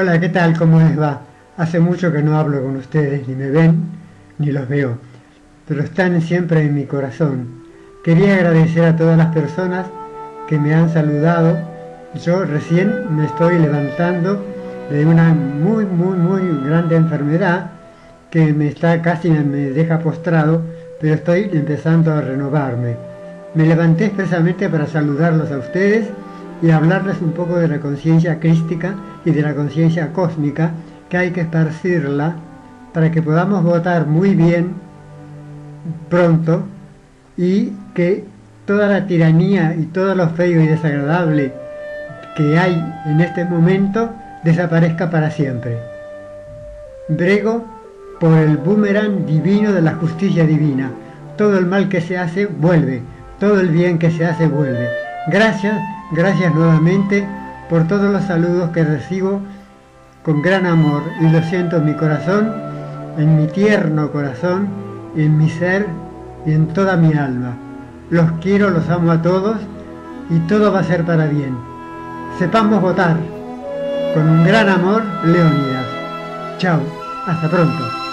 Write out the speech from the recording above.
Hola, ¿qué tal? ¿Cómo les va? Hace mucho que no hablo con ustedes, ni me ven, ni los veo, pero están siempre en mi corazón. Quería agradecer a todas las personas que me han saludado. Yo recién me estoy levantando de una muy, muy, muy grande enfermedad que me está casi me deja postrado, pero estoy empezando a renovarme. Me levanté expresamente para saludarlos a ustedes y hablarles un poco de la conciencia crística y de la conciencia cósmica que hay que esparcirla para que podamos votar muy bien pronto y que toda la tiranía y todo lo feo y desagradable que hay en este momento desaparezca para siempre. Brego por el boomerang divino de la justicia divina. Todo el mal que se hace vuelve, todo el bien que se hace vuelve. Gracias, gracias nuevamente por todos los saludos que recibo con gran amor y lo siento en mi corazón, en mi tierno corazón, en mi ser y en toda mi alma. Los quiero, los amo a todos y todo va a ser para bien. Sepamos votar. Con un gran amor, Leonidas. Chao, hasta pronto.